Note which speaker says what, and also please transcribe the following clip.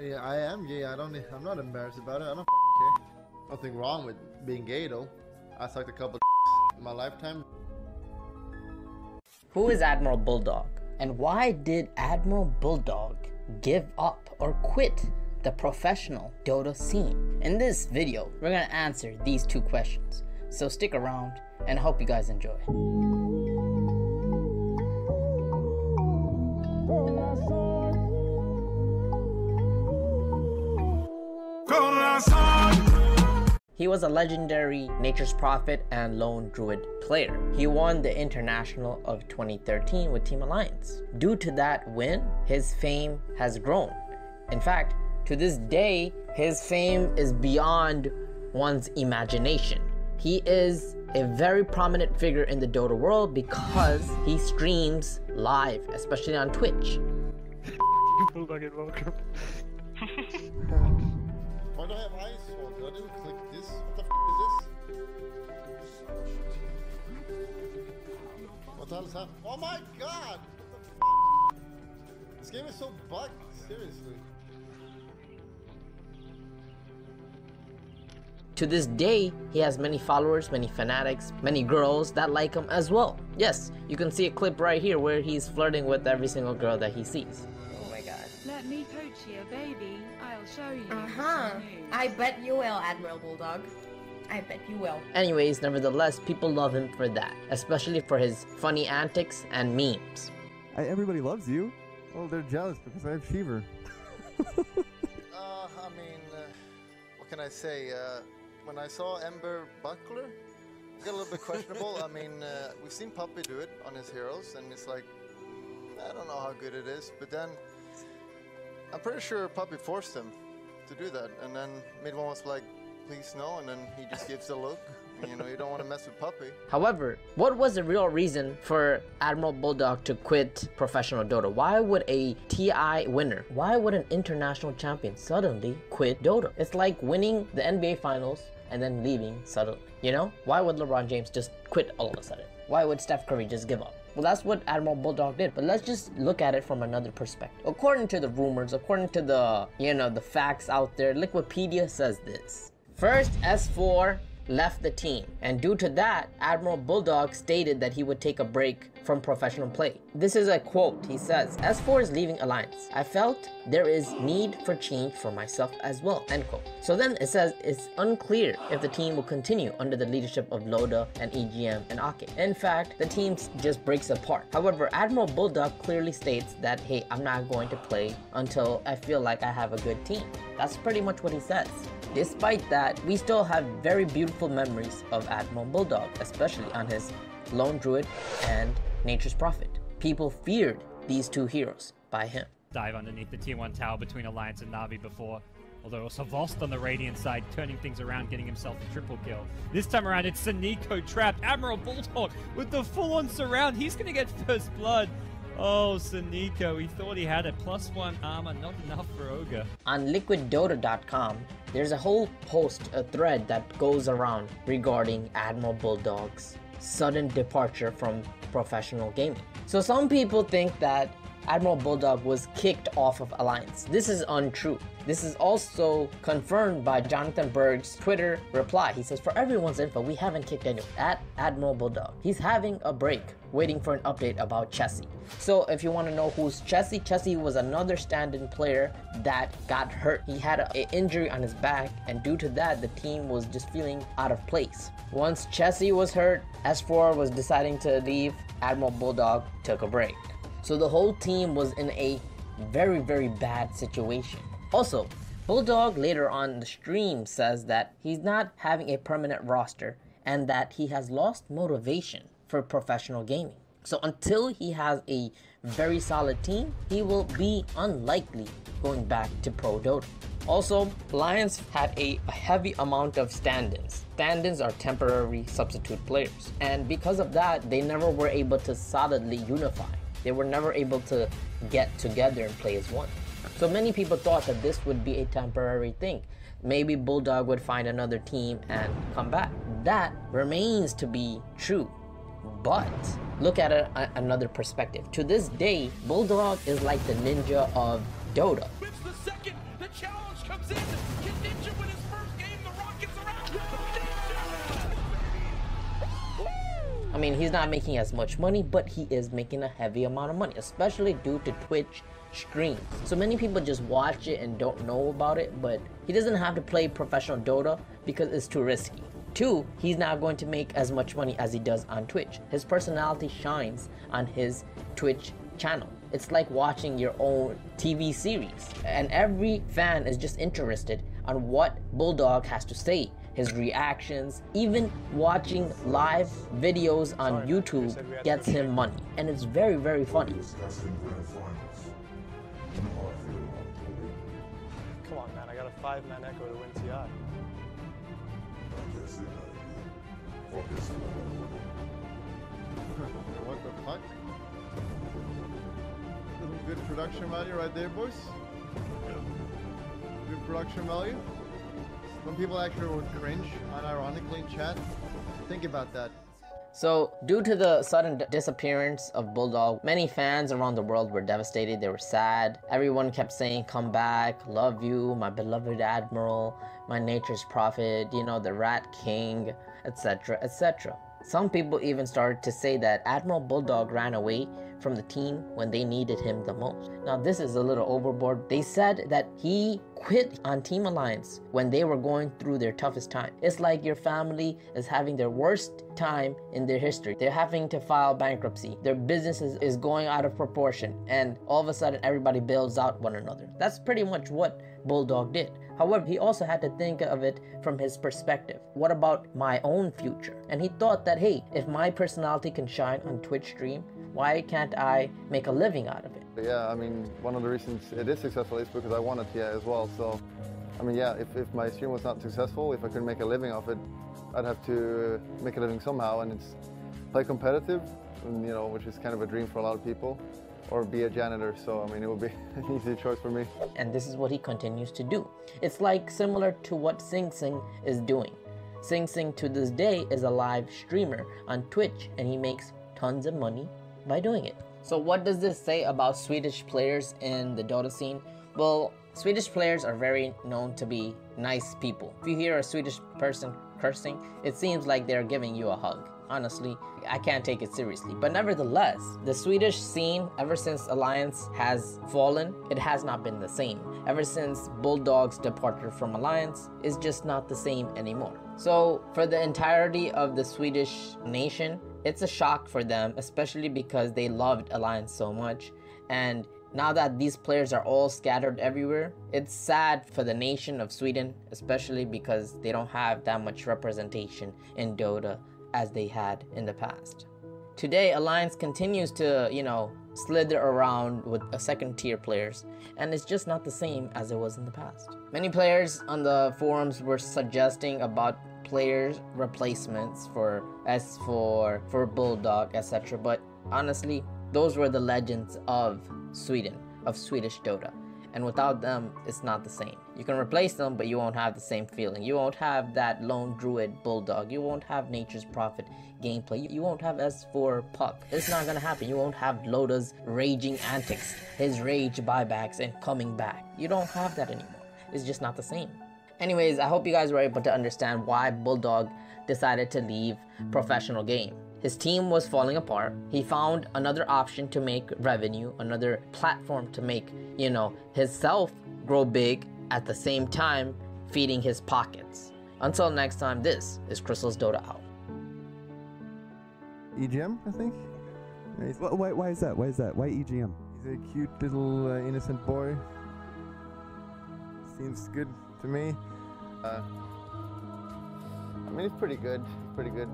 Speaker 1: Yeah, I am gay. I don't. I'm not embarrassed about it. I don't care. Nothing wrong with being gay though. I sucked a couple in my lifetime.
Speaker 2: Who is Admiral Bulldog? And why did Admiral Bulldog give up or quit the professional Dota scene? In this video, we're gonna answer these two questions. So stick around and I hope you guys enjoy. He was a legendary Nature's Prophet and Lone Druid player. He won the International of 2013 with Team Alliance. Due to that win, his fame has grown. In fact, to this day, his fame is beyond one's imagination. He is a very prominent figure in the Dota world because he streams live, especially on Twitch.
Speaker 1: Why do I have eyes for? Did I didn't click this? What the f is this? What the hell is that? Oh my god! This game is so bugged, seriously.
Speaker 2: To this day, he has many followers, many fanatics, many girls that like him as well. Yes, you can see a clip right here where he's flirting with every single girl that he sees. My god.
Speaker 3: Let me coach you, baby. I'll show you.
Speaker 4: Uh huh. I bet you will, Admiral Bulldog. I bet you will.
Speaker 2: Anyways, nevertheless, people love him for that, especially for his funny antics and memes.
Speaker 5: I, everybody loves you.
Speaker 1: Oh, they're jealous because I have fever.
Speaker 6: Uh, I mean, uh, what can I say? Uh, when I saw Ember Buckler, it got a little bit questionable. I mean, uh, we've seen Puppey do it on his heroes, and it's like, I don't know how good it is. But then, I'm pretty sure Puppey forced him to do that, and then mid one was like, please no, and then he just gives a look. You know, you don't want to mess with Puppey.
Speaker 2: However, what was the real reason for Admiral Bulldog to quit professional Dota? Why would a TI winner, why would an international champion suddenly quit Dota? It's like winning the NBA Finals and then leaving suddenly, you know? Why would LeBron James just quit all of a sudden? Why would Steph Curry just give up? Well, that's what Admiral Bulldog did. But let's just look at it from another perspective. According to the rumors, according to the, you know, the facts out there, Liquipedia says this. First, S4 left the team, and due to that, Admiral Bulldog stated that he would take a break from professional play. This is a quote. He says, S4 is leaving Alliance. I felt there is need for change for myself as well. End quote. So then it says it's unclear if the team will continue under the leadership of Loda and EGM and Akke. In fact, the team just breaks apart. However, Admiral Bulldog clearly states that, hey, I'm not going to play until I feel like I have a good team. That's pretty much what he says. Despite that, we still have very beautiful memories of Admiral Bulldog, especially on his Lone Druid and Nature's Prophet. People feared these two heroes by him.
Speaker 7: Dive underneath the tier 1 tower between Alliance and Navi before. Although also Vost on the Radiant side, turning things around, getting himself a triple kill. This time around, it's Saniko trapped. Admiral Bulldog with the full-on surround. He's going to get first blood. Oh, Saniko, he thought he had a plus one armor, not enough for Ogre.
Speaker 2: On liquiddota.com, there's a whole post, a thread that goes around regarding Admiral Bulldog's sudden departure from professional gaming. So some people think that Admiral Bulldog was kicked off of Alliance. This is untrue. This is also confirmed by Jonathan Berg's Twitter reply. He says, For everyone's info, we haven't kicked anyone. At Admiral Bulldog. He's having a break, waiting for an update about Chessie. So if you want to know who's Chessie, Chessie was another stand-in player that got hurt. He had an injury on his back, and due to that, the team was just feeling out of place. Once Chessie was hurt, S4 was deciding to leave, Admiral Bulldog took a break. So the whole team was in a very, very bad situation. Also, Bulldog later on the stream says that he's not having a permanent roster and that he has lost motivation for professional gaming. So until he has a very solid team, he will be unlikely going back to Pro Dota. Also, Lions had a heavy amount of stand-ins. Stand-ins are temporary substitute players, and because of that, they never were able to solidly unify. They were never able to get together and play as one. So many people thought that this would be a temporary thing. Maybe Bulldog would find another team and come back. That remains to be true. But look at a, a- another perspective. To this day, Bulldog is like the ninja of Dota.
Speaker 8: The second that
Speaker 5: challenge comes in.
Speaker 2: I mean, he's not making as much money, but he is making a heavy amount of money, especially due to Twitch streams. So many people just watch it and don't know about it, but he doesn't have to play professional Dota because it's too risky. Two, he's not going to make as much money as he does on Twitch. His personality shines on his Twitch channel. It's like watching your own TV series. And every fan is just interested on what Bulldog has to say, his reactions, even watching live videos on YouTube
Speaker 8: said we had to
Speaker 2: gets him money. And it's very, very funny.
Speaker 8: Come on, man. I got a five-man echo to win TI.
Speaker 1: what the fuck? Good production value right there, boys. Good production value. Some people actually would cringe unironically in chat. Think about that.
Speaker 2: So, due to the sudden disappearance of Bulldog, many fans around the world were devastated. They were sad. Everyone kept saying, Come back, love you, my beloved Admiral, my nature's prophet, you know, the Rat King, etc., etc. Some people even started to say that Admiral Bulldog ran away from the team when they needed him the most. Now, this is a little overboard. They said that he quit on Team Alliance when they were going through their toughest time. It's like your family is having their worst time in their history. They're having to file bankruptcy. Their business is, is going out of proportion, and all of a sudden, everybody bails out one another. That's pretty much what Bulldog did. However, he also had to think of it from his perspective. What about my own future? And he thought that, hey, if my personality can shine on Twitch stream, why can't I make a living out of it?
Speaker 6: Yeah, I mean, one of the reasons it is successful is because I won a TI as well. So, I mean, yeah, if, if my stream was not successful, if I couldn't make a living off it, I'd have to make a living somehow. And it's play competitive, and, you know, which is kind of a dream for a lot of people, or be a janitor. So, I mean, it would be an easy choice for me.
Speaker 2: and this is what he continues to do. It's like similar to what SingSing is doing. SingSing to this day is a live streamer on Twitch and he makes tons of money by doing it. So, what does this say about Swedish players in the Dota scene? Well, Swedish players are very known to be nice people. If you hear a Swedish person cursing, it seems like they're giving you a hug. Honestly, I can't take it seriously. But nevertheless, the Swedish scene, ever since Alliance has fallen, it has not been the same. Ever since Bulldog's departure from Alliance, is just not the same anymore. So, for the entirety of the Swedish nation, it's a shock for them, especially because they loved Alliance so much. And now that these players are all scattered everywhere, it's sad for the nation of Sweden, especially because they don't have that much representation in Dota as they had in the past. Today, Alliance continues to, you know, slither around with second tier players, and it's just not the same as it was in the past. Many players on the forums were suggesting about players replacements for S4, for Bulldog, etc. But honestly, those were the legends of Sweden, of Swedish Dota. And without them, it's not the same. You can replace them, but you won't have the same feeling. You won't have that lone druid bulldog. You won't have nature's prophet gameplay. You won't have S4 puck. It's not gonna happen. You won't have Loda's raging antics, his rage buybacks, and coming back. You don't have that anymore. It's just not the same. Anyways, I hope you guys were able to understand why Bulldog decided to leave professional game. His team was falling apart. He found another option to make revenue, another platform to make, you know, himself grow big at the same time feeding his pockets. Until next time, this is Crystalis Dota out.
Speaker 9: EGM, I think. Yeah,
Speaker 10: Why, why is that? Why is that? Why EGM?
Speaker 9: he's a cute little uh, innocent boy. Seems good to me.
Speaker 6: Uh, I mean, it's pretty good. Pretty good.